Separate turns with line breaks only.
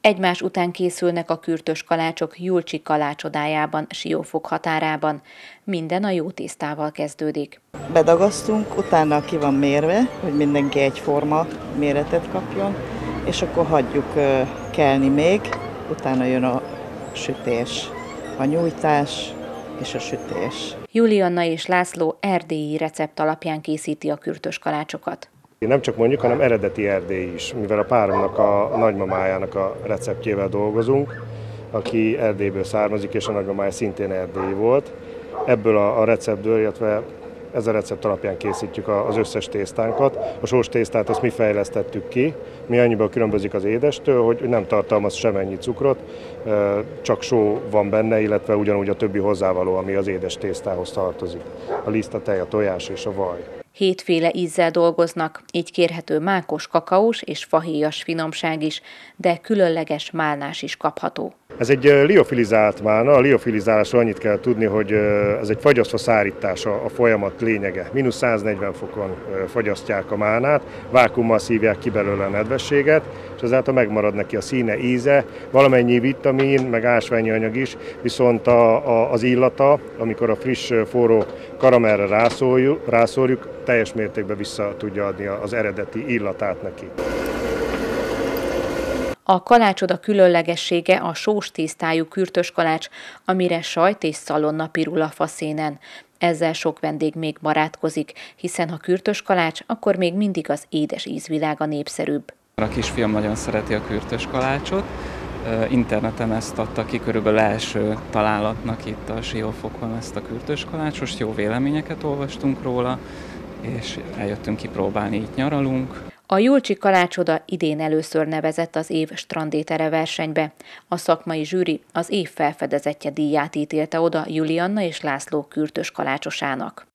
Egymás után készülnek a kürtös kalácsok Julcsi kalácsodájában, Siófok határában. Minden a jó tésztával kezdődik.
Bedagasztunk, utána ki van mérve, hogy mindenki egyforma méretet kapjon, és akkor hagyjuk kelni még, utána jön a sütés, a nyújtás és a sütés.
Julianna és László erdélyi recept alapján készíti a kürtös kalácsokat.
Nem csak mondjuk, hanem eredeti Erdély is, mivel a páromnak a nagymamájának a receptjével dolgozunk, aki Erdélyből származik, és a nagymamája szintén erdélyi volt. Ebből a, a receptből, illetve ez a recept alapján készítjük az összes tésztánkat. A sós tésztát azt mi fejlesztettük ki, mi annyiban különbözik az édestől, hogy nem tartalmaz semennyi cukrot, csak só van benne, illetve ugyanúgy a többi hozzávaló, ami az édes tésztához tartozik. A liszt, a tej, a tojás és a vaj.
Hétféle ízzel dolgoznak, így kérhető mákos, kakaós és fahéjas finomság is, de különleges málnás is kapható.
Ez egy liofilizált málna, a liofilizálásról annyit kell tudni, hogy ez egy fagyasztva szárítása a folyamat lényege. Minusz 140 fokon fagyasztják a málnát, vákummal szívják ki belőle a nedvességet, és ezáltal megmarad neki a színe, íze, valamennyi vitamin, meg ásványi anyag is, viszont a, a, az illata, amikor a friss, forró karamellre rászórjuk, rászórjuk, teljes mértékben vissza tudja adni az eredeti illatát neki.
A kalácsoda különlegessége a sós tésztájú kürtös kalács, amire sajt és szalonna pirul a faszénen. Ezzel sok vendég még barátkozik, hiszen ha kürtös kalács, akkor még mindig az édes ízvilága népszerűbb.
A kisfiam nagyon szereti a kürtös kalácsot, interneten ezt adta ki körülbelül első találatnak itt a Siófokon ezt a kürtös kalácsos, jó véleményeket olvastunk róla, és eljöttünk kipróbálni, itt nyaralunk.
A Julcsi Kalácsoda idén először nevezett az év strandétere versenybe. A szakmai zsűri az év felfedezetje díját ítélte oda Julianna és László kürtös kalácsosának.